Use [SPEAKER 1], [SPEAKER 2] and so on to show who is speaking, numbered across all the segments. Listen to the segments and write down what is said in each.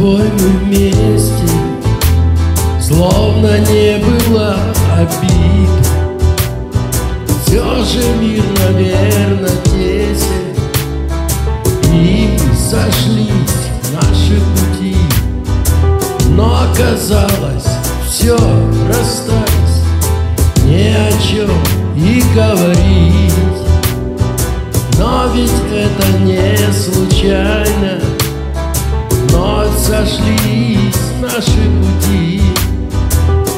[SPEAKER 1] тобой вместе. Словно не было обид. Все же мир, наверное, тесен. И сошлись наши пути. Но оказалось, все расстались. Ни о чем и говорить. Но ведь это не случайно сошлись наши пути.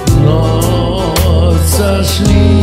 [SPEAKER 1] Вновь сошлись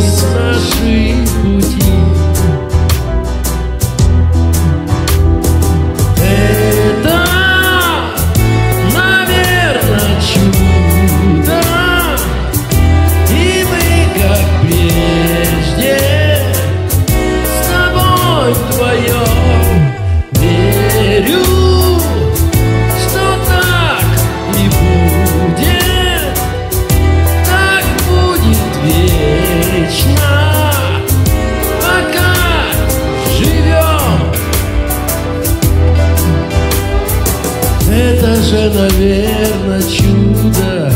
[SPEAKER 1] Это же, наверное, чудо.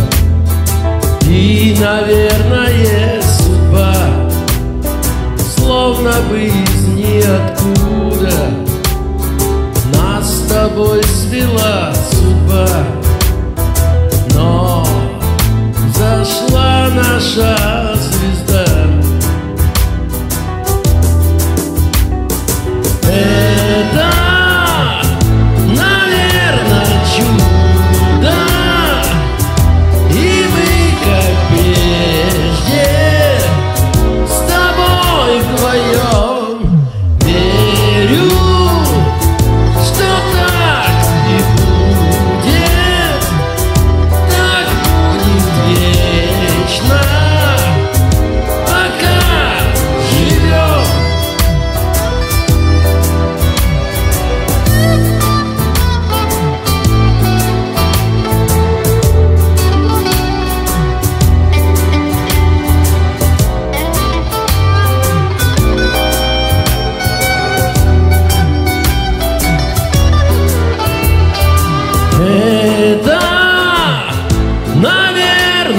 [SPEAKER 1] И, наверное, судьба, словно бы из ниоткуда. Нас с тобой свела судьба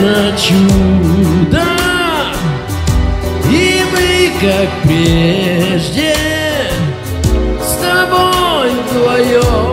[SPEAKER 1] на чудо. И мы, как прежде, с тобой вдвоем.